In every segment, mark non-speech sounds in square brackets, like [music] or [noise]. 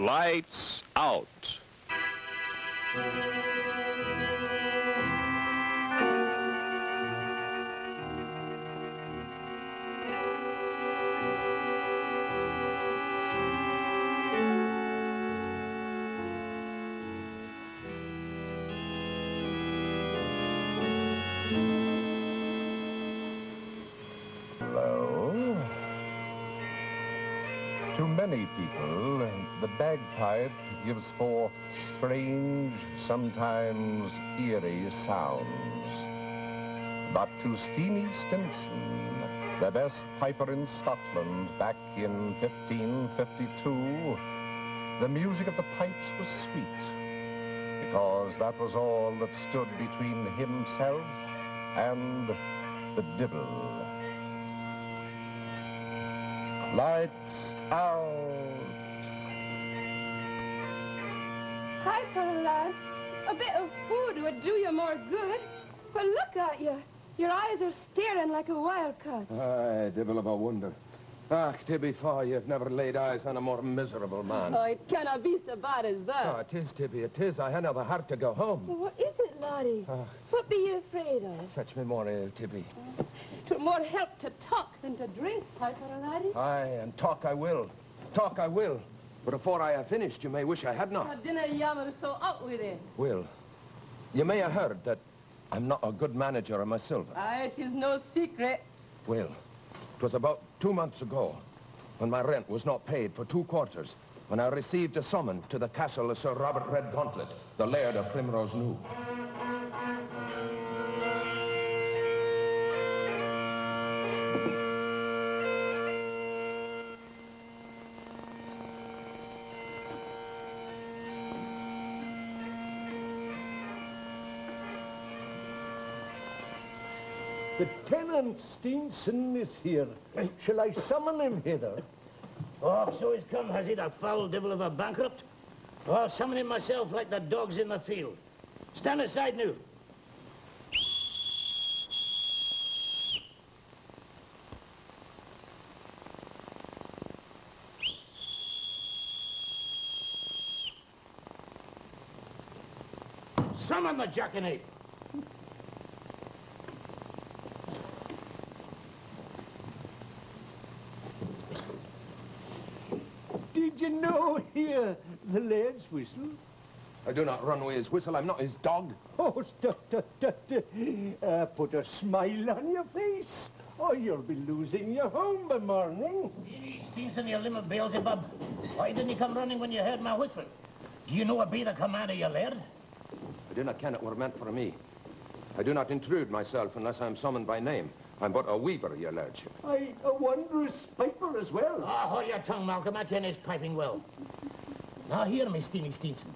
Lights out. Bagpipe gives forth strange, sometimes eerie sounds. But to Steenie Steenson, the best piper in Scotland back in 1552, the music of the pipes was sweet, because that was all that stood between himself and the devil. Lights out. Hi, fellow lad. A bit of food would do you more good. But look at you. Your eyes are staring like a wildcat. Aye, devil of a wonder. Ah, Tibby Faw, you've never laid eyes on a more miserable man. Oh, it cannot be so bad as that. Oh, it is, Tibby, it is. I hadn't the heart to go home. Well, what is it, laddie? Ah. What be you afraid of? Fetch me more ale, Tibby. Twere more help to talk than to drink, Piper laddie. Aye, and talk I will. Talk I will. But before I have finished, you may wish I had not. dinna yammer so out with it. Will, you may have heard that I'm not a good manager of my silver. Aye, it is no secret. Will, it was about two months ago when my rent was not paid for two quarters, when I received a summons to the castle of Sir Robert Redgauntlet, the laird of Primrose Knoll. The tenant Steenson is here. Shall I summon him hither? Oh, so he's come, has he, that foul devil of a bankrupt? Oh, I'll summon him myself like the dogs in the field. Stand aside now. Summon the jackanapes. Did you know here the laird's whistle? I do not run with his whistle. I'm not his dog. Oh, stut, stut, stut. Uh, put a smile on your face, or you'll be losing your home by morning. Steenson, you limit Beelzebub. Why didn't you come running when you heard my whistle? Do you know it be the command of your laird? I do not ken it were meant for me. I do not intrude myself unless I'm summoned by name. I'm but a weaver, your lordship. I a wondrous piper as well. Ah, hold your tongue, Malcolm. I ken his piping well. Now hear me, Steenie Steenson.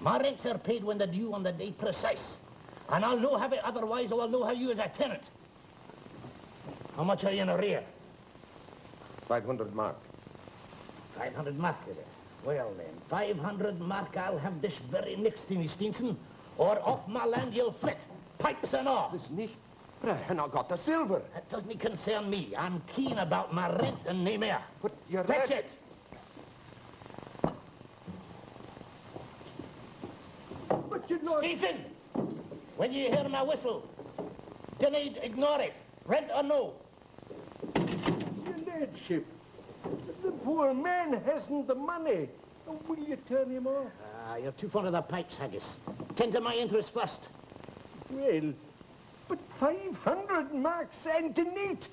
My rents are paid when they're due on the day precise. And I'll no have it otherwise, or I'll no have you as a tenant. How much are you in arrear? 500 mark. 500 mark, is it? Well, then, 500 mark I'll have this very next, Steenie Steenson. Or off my land you'll flit, pipes and all. This nicht. But I have not got the silver. That doesn't concern me. I'm keen about my rent and nae more. But your Fetch lord- it! But you know... Stephen! When you hear my whistle, don't ignore it. Rent or no. Your lordship, the poor man hasn't the money. Will you turn him off? Ah, you're too fond of the pipes, Haggis. Tend to my interest first. Well, but 500 marks and to neat.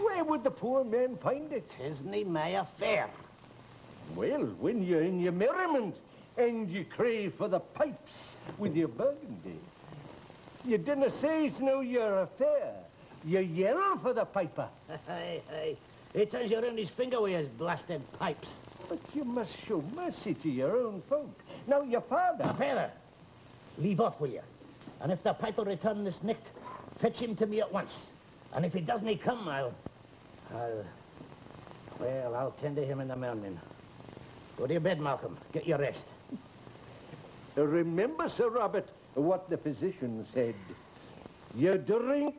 Where would the poor man find it? Tisn't my affair. Well, when you're in your merriment and you crave for the pipes with your burgundy, you dinna say it's no your affair. You yell for the piper. [laughs] Hey, hey. He turns you around his finger with his blasted pipes. But you must show mercy to your own folk. Now, your father... Father, leave off, will you? And if the piper return this night, fetch him to me at once. And if he doesn't come, I'll... I'll... Well, I'll tend to him in the morning. Go to your bed, Malcolm. Get your rest. Uh, remember, Sir Robert, what the physician said. You drink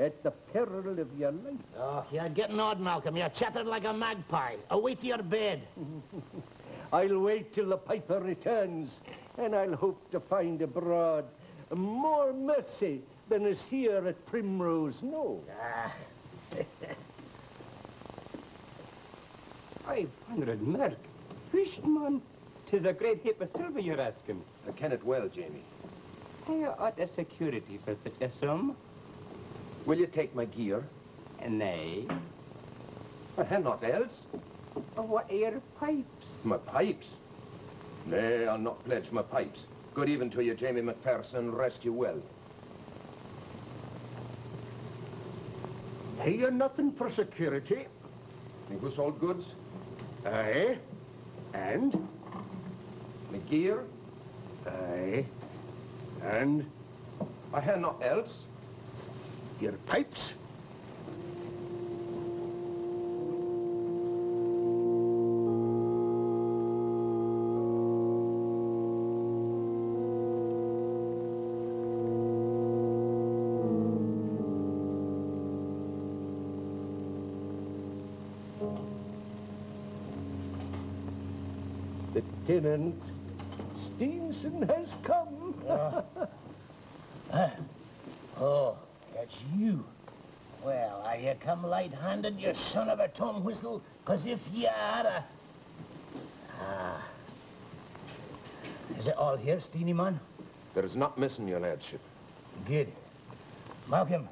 at the peril of your life. Oh, you're getting odd, Malcolm. You're chattering like a magpie. Away to your bed. [laughs] I'll wait till the piper returns, and I'll hope to find a abroad more mercy than is here at Primrose Knoll. Ah, Five hundred merk. Whisht, man. Tis a great heap of silver you're asking. I ken it well, Jamie. How ought a security for such a sum? Will you take my gear? Nay. I have not else. What are your pipes? My pipes? Nay, I'll not pledge my pipes. Good even to you, Jamie McPherson. Rest you well. Pay you nothing for security. Me sold goods, Aye. And? me gear. Aye. And I have not else. your pipes? The tenant, Stevenson, has come. Uh, [laughs] uh, oh, that's you. Well, are you come light-handed, you son of a tom whistle? 'Cause if you are a... Ah. Is it all here, Steenie man? There is not missing, your lordship. Good. Malcolm,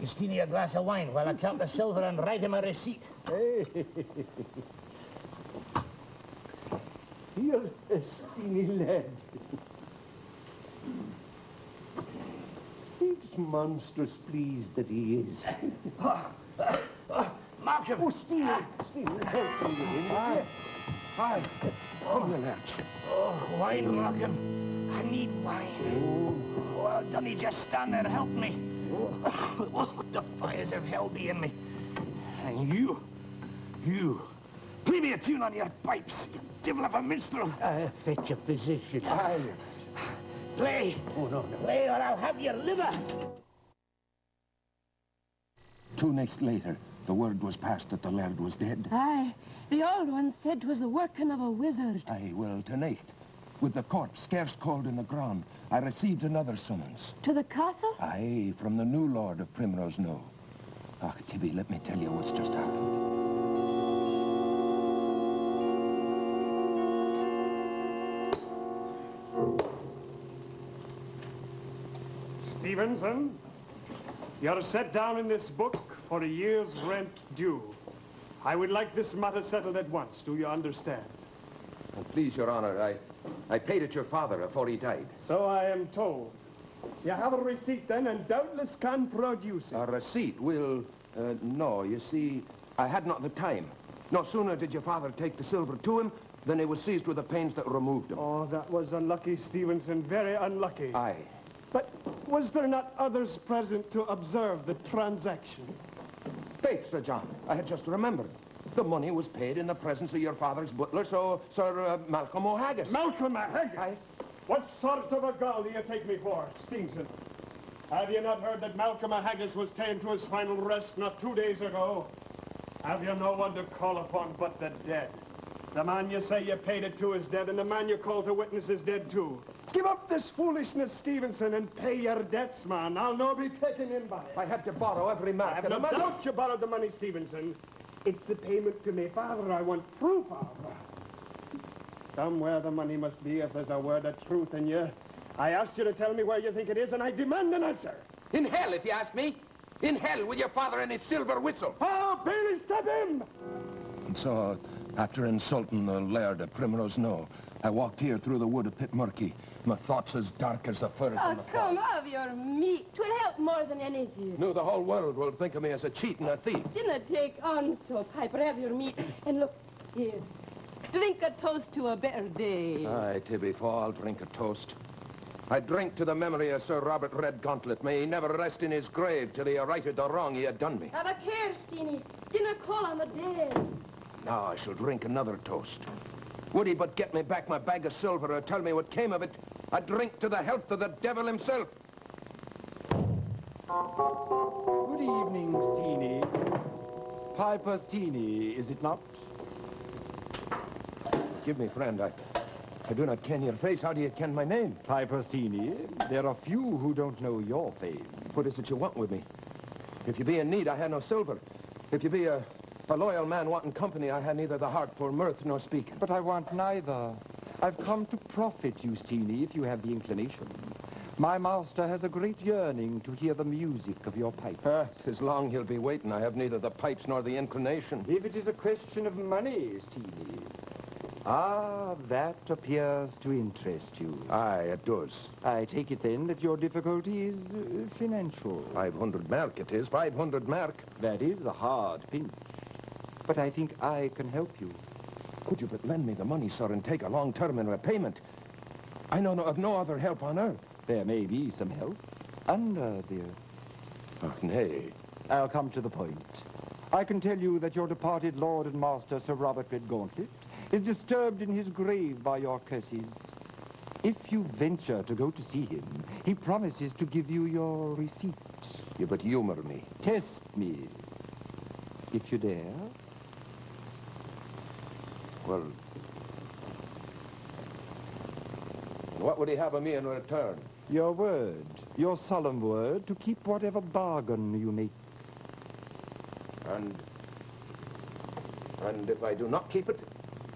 you steenie a glass of wine while I count the silver and write him a receipt. You're [laughs] a steeny lad. He's monstrous pleased that he is. Malcolm! Oh, Steenie, Steenie, help me with him. Aye. Aye. Come, your lordship. Oh, wine, Malcolm. I need wine. Oh, don't just stand there help me? Oh, [laughs] the fires of hell be in me. And you, you, play me a tune on your pipes, you devil of a minstrel. I fetch a physician. Aye. Play, Oh, no, no. play, or I'll have your liver. Two nights later, the word was passed that the laird was dead. Aye, the old one said 'twas the working of a wizard. Aye, well, tonight, with the corpse scarce cold in the ground, I received another summons. To the castle? Aye, from the new lord of Primrose Knoll. Ah, Tibby, let me tell you what's just happened. Stevenson, you're set down in this book for a year's rent due. I would like this matter settled at once. Do you understand? And please, your honor, I, I paid it your father before he died. So I am told. You have a receipt then, and doubtless can produce it. A receipt will, uh, no, you see, I had not the time. No sooner did your father take the silver to him than he was seized with the pains that removed him. Oh, that was unlucky, Stevenson. Very unlucky. Aye. But was there not others present to observe the transaction? Faith, Sir John, I had just remembered. The money was paid in the presence of your father's butler, so Sir uh, Malcolm O'Haggis. Malcolm Haggis! Aye. What sort of a gull do you take me for, Stevenson? Have you not heard that Malcolm Haggis was taken to his final rest not two days ago? Have you no one to call upon but the dead? The man you say you paid it to is dead, and the man you call to witness is dead too. Give up this foolishness, Stevenson, and pay your debts, man. I'll no be taken in by it. I had to borrow every I mark have in no the money. doubt you borrowed the money, Stevenson. It's the payment to my father I want proof of. Somewhere the money must be if there's a word of truth in you. I asked you to tell me where you think it is, and I demand an answer. In hell, if you ask me. In hell with your father and his silver whistle. Oh, Bailey, stop him! And so, after insulting the laird of Primrose Knoll, I walked here through the wood of Pitmurky, my thoughts as dark as the firs Oh, in the come, have your meat. 'Twill help more than anything. No, the whole world will think of me as a cheat and a thief. Dinna take on so, Piper. Have your meat. And look, here. Drink a toast to a better day. Aye, Tibby, for I'll drink a toast. I drink to the memory of Sir Robert Redgauntlet. May he never rest in his grave till he righted the wrong he had done me. Have a care, Steenie. Dinna call on the dead. Now I shall drink another toast. Would he but get me back my bag of silver or tell me what came of it, I'd drink to the health of the devil himself. Good evening, Steenie. Piper Steenie, is it not? Give me, friend. I, I do not ken your face. How do you ken my name? Piper Steenie, there are few who don't know your fame. What is it you want with me? If you be in need, I have no silver. If you be a, a loyal man wanting company, I had neither the heart for mirth nor speaking. But I want neither. I've come to profit you, Steenie, if you have the inclination. My master has a great yearning to hear the music of your pipe. Ah, tis long he'll be waiting. I have neither the pipes nor the inclination. If it is a question of money, Steenie. Ah, that appears to interest you. Aye, it does. I take it then that your difficulty is uh, financial. 500 mark it is. 500 mark. That is a hard pinch. But I think I can help you. Could you but lend me the money, sir, and take a long term in repayment? I know no, of no other help on earth. There may be some help. Under the earth. Ah, oh, nay. I'll come to the point. I can tell you that your departed lord and master, Sir Robert Redgauntlet, is disturbed in his grave by your curses. If you venture to go to see him, he promises to give you your receipt. You but humor me. Test me, if you dare. Well, what would he have of me in return? Your word, your solemn word, to keep whatever bargain you make. And... And if I do not keep it?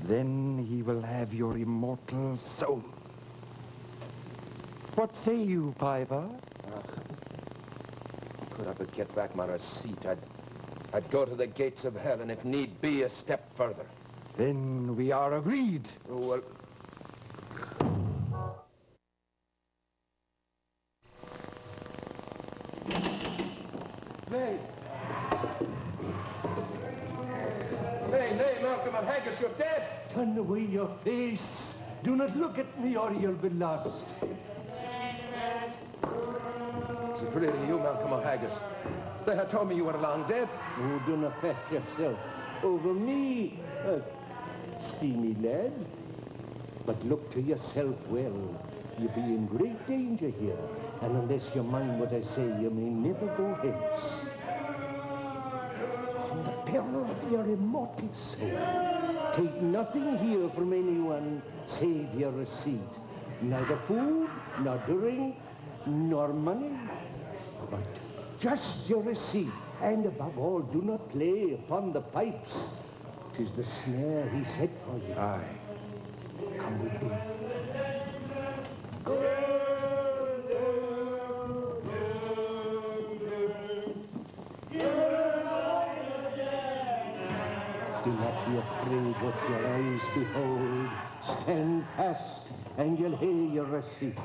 Then he will have your immortal soul. What say you, Piper? Could I but get back my receipt, I'd... I'd go to the gates of hell, and if need be, a step further. Then we are agreed. Oh, well... Nay. Nay, nay, Malcolm and Haggis, you're dead. Turn away your face. Do not look at me or you'll be lost. Is it really you, Malcolm O'Haggis? They had told me you were long dead. Oh, do not fret yourself over me, uh, steamy lad. But look to yourself well. You be in great danger here, and unless you mind what I say, you may never go hence. On the peril of your immortal soul, take nothing here from anyone save your receipt. Neither food, nor drink, nor money, but just your receipt. And above all, do not play upon the pipes. Tis the snare he set for you. Aye. Come with me. Do not be afraid what your eyes behold. Stand fast, and you'll hear your receipt.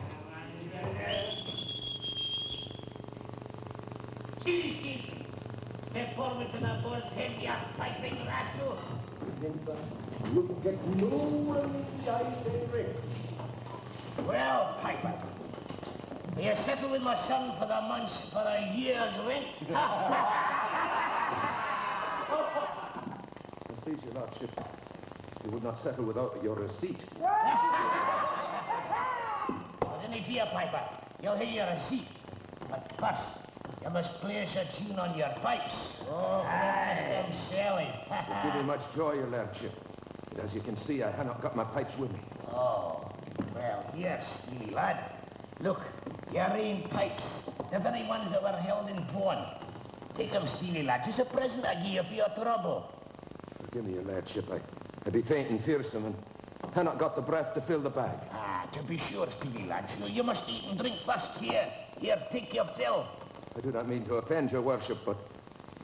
Seize Step forward to the board's head, you piping rascal. Remember, look at no one in the eyes. Well, Piper, you settle with my son for the months, for a year's rent? [laughs] Please, your lordship, you would not settle without your receipt. Well, then if you Piper, you'll hear your receipt. But first, you must place a tune on your pipes. Oh, them Sally. [laughs] Give me much joy, your lordship. But as you can see, I have not got my pipes with me. Oh, well, here, Steely lad. Look, your rain pipes, the very ones that were held in pawn. Take them, Steely lad. It's a present I give you for your trouble. Forgive me, your lordship. I, I be faint and fearsome, and have not got the breath to fill the bag. Ah, to be sure, Steely lad. Sure, you must eat and drink first here. Here, take your fill. I do not mean to offend your worship, but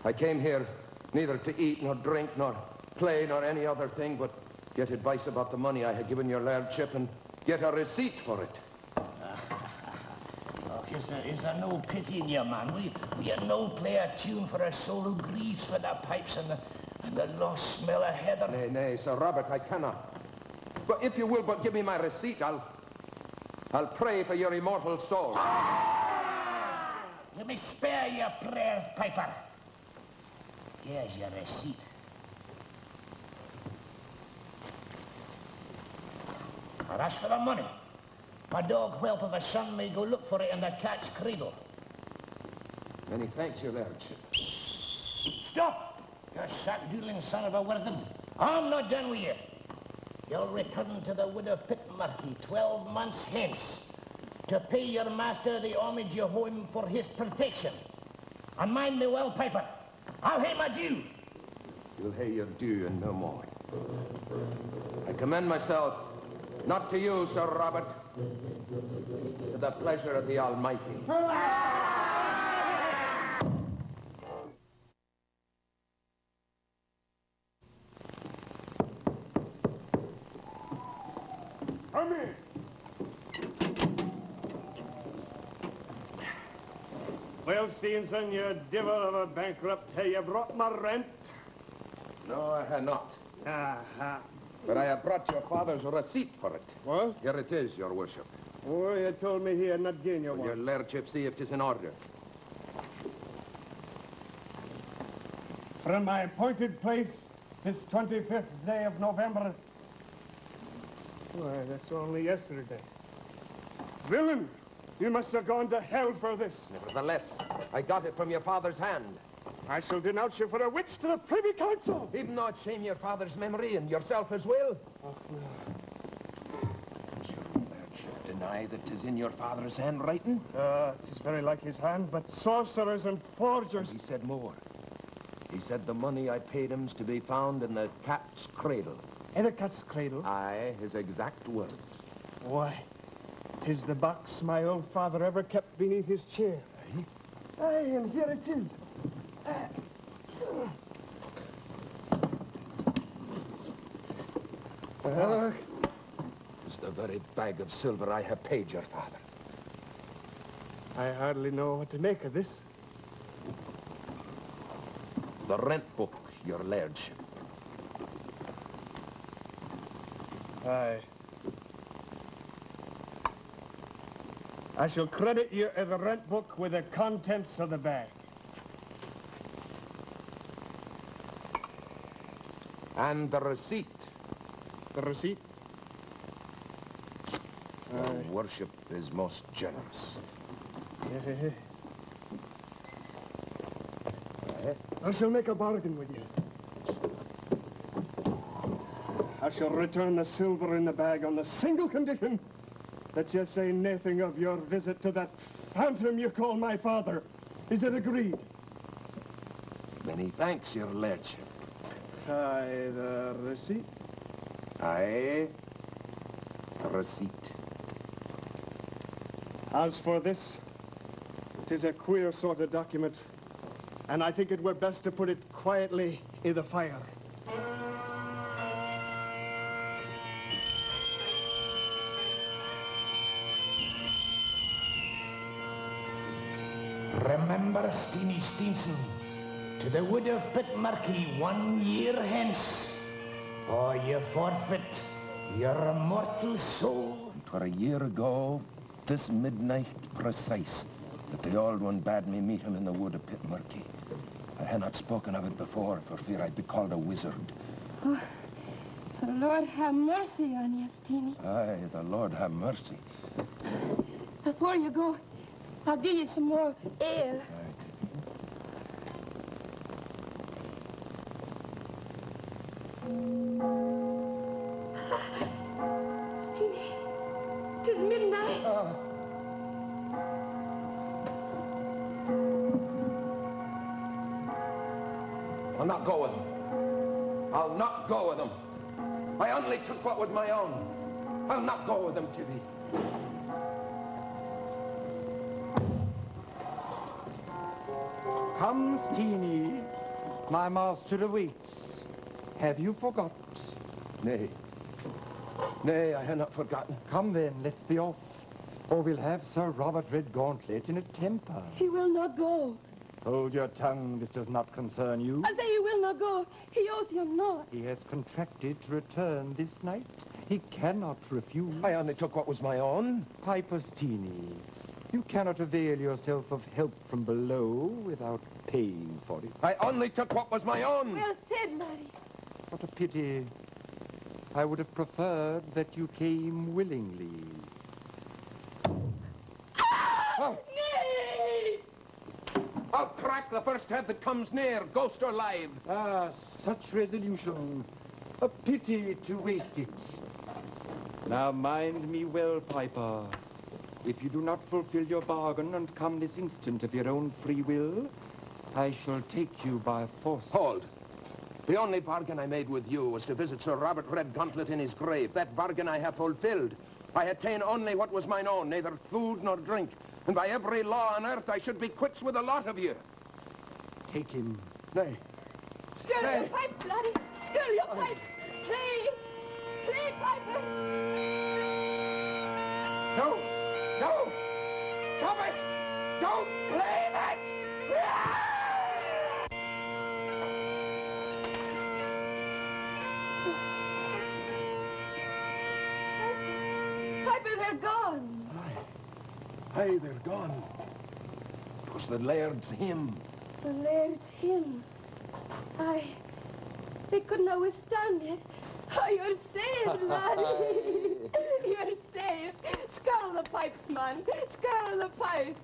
I came here neither to eat nor drink nor play nor any other thing, but get advice about the money I had given your lordship and get a receipt for it. [laughs] Oh, is there, is there no pity in you, man? Will you, will no play a tune for a soul who grieves for the pipes and the, and the lost smell of heather? Nay, nay, Sir Robert, I cannot. But if you will but give me my receipt, I'll... I'll pray for your immortal soul. You may spare your prayers, Piper. Here's your receipt. Now, that's for the money. My dog whelp of a son may go look for it in the cat's cradle. Many thanks, your lordship. Stop! You sack-doodling son of a wizard. I'm not done with you. you'll return to the widow Pitmurky 12 months hence to pay your master the homage you owe him for his protection. And mind me well, Piper, I'll pay my due. You'll hear your due and no more. I commend myself not to you, Sir Robert, to the pleasure of the Almighty. Come in. Well, Stevenson, you devil of a bankrupt, have you brought my rent? No, I have not. Aha. But I have brought your father's receipt for it. What? Here it is, your worship. Oh, you told me he had not given you Will your lordship see if 'tis in order? From my appointed place, this 25th day of November. Why, that's only yesterday. Villain, you must have gone to hell for this. Nevertheless, I got it from your father's hand. I shall denounce you for a witch to the Privy Council. Even though it shame your father's memory and yourself as well. Does your lordship deny that 'tis in your father's handwriting? Uh, it is very like his hand, but sorcerers and forgers. He said more. He said the money I paid him's to be found in the cat's cradle. In the cat's cradle. Aye, his exact words. Why, tis the box my old father ever kept beneath his chair. Aye, and here it is. Uh, It's the very bag of silver I have paid your father. I hardly know what to make of this. The rent book, your lordship. Aye. I shall credit you in the rent book with the contents of the bag. And the receipt. The receipt? Your uh, worship is most generous. I shall make a bargain with you. I shall return the silver in the bag on the single condition that you say nothing of your visit to that phantom you call my father. Is it agreed? Many thanks, your lordship. Aye, the receipt. Aye, the receipt. As for this, it is a queer sort of document, and I think it were best to put it quietly in the fire. Steenie Steenson, to the wood of Pitmurky one year hence, or you forfeit your immortal soul. For a year ago, this midnight precise, that the old one bade me meet him in the wood of Pitmurky. I had not spoken of it before for fear I'd be called a wizard. Oh, The Lord have mercy on you, Steenie. Aye, the Lord have mercy. Before you go, I'll give you some more ale. Steenie, tis midnight. I'll not go with them. I'll not go with them. I only took what was my own. I'll not go with them, Kitty. Come, Steenie. My master awaits. Have you forgot? Nay. Nay, I have not forgotten. Come then, let's be off. Or we'll have Sir Robert Redgauntlet in a temper. He will not go. Hold your tongue. This does not concern you. I say he will not go. He owes you naught. He has contracted to return this night. He cannot refuse. I only took what was my own. Piper Steenie, you cannot avail yourself of help from below without paying for it. I only took what was my own. Well said, laddie. What a pity. I would have preferred that you came willingly. Oh! I'll crack the first head that comes near, ghost or live. Ah, such resolution. A pity to waste it. Now mind me well, Piper. If you do not fulfill your bargain and come this instant of your own free will, I shall take you by force. Hold. The only bargain I made with you was to visit Sir Robert Redgauntlet in his grave. That bargain I have fulfilled. I attain only what was mine own, neither food nor drink. And by every law on earth, I should be quits with a lot of you. Take him. Nay, Stir Hey. your pipe, bloody. Stir your oh. pipe. Play. Play, Piper. no, no! Stop it! Don't play Piper, they're gone. Aye, they're gone. It was the laird's hymn. The laird's him. I... They couldn't have withstand it. [laughs] Oh, you're saved, laddie. [laughs] [laughs] you're saved. Scull the pipes, man. Scull the pipes.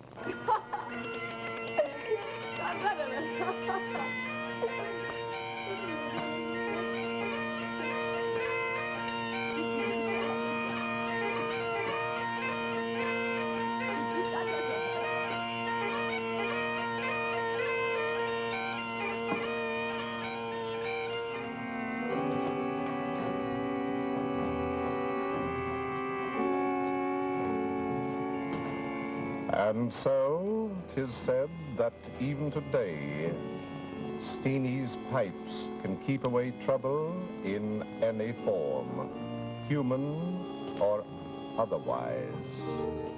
So, 'tis said that even today, Steenie's pipes can keep away trouble in any form, human or otherwise.